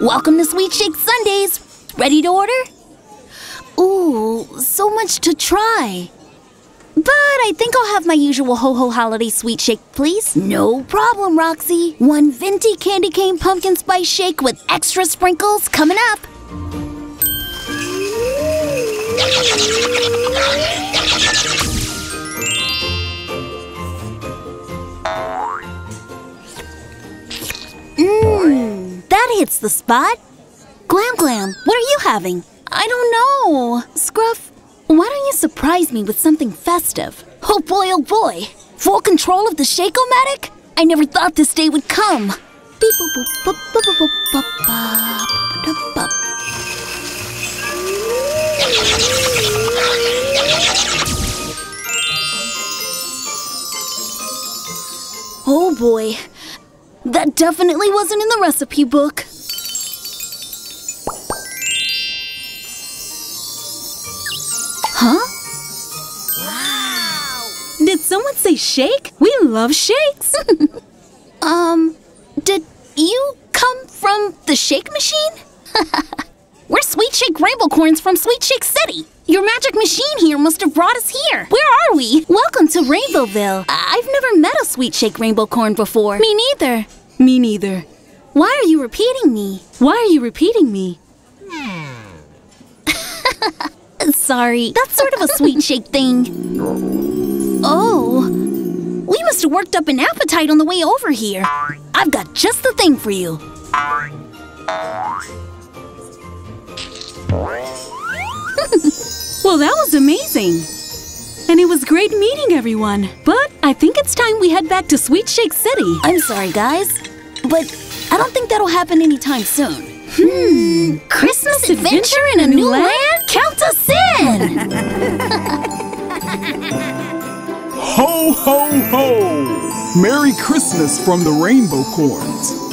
Welcome to Sweet Shake Sundays. Ready to order? Ooh, so much to try. But I think I'll have my usual Ho Ho Holiday Sweet Shake, please. No problem, Roxy. One venti candy cane pumpkin spice shake with extra sprinkles coming up. hits the spot. Glam Glam, what are you having? I don't know. Scruff, why don't you surprise me with something festive? Oh boy, oh boy. Full control of the shake matic I never thought this day would come. Oh boy, that definitely wasn't in the recipe book. Huh? Wow! Did someone say shake? We love shakes. Um, did you come from the shake machine? We're Sweet Shake Rainbocorns from Sweet Shake City. Your magic machine here must have brought us here. Where are we? Welcome to Rainbowville. I- I've never met a Sweet Shake Rainbocorn before. Me neither. Me neither. Why are you repeating me? Why are you repeating me? Sorry, that's sort of a sweet shake thing. Oh, we must have worked up an appetite on the way over here. I've got just the thing for you. Well, that was amazing. And it was great meeting everyone. But I think it's time we head back to Sweet Shake City. I'm sorry, guys, but I don't think that'll happen anytime soon. Hmm, Christmas adventure in a new land? Count us in! Ho, ho, ho! Merry Christmas from the Rainbow Corns.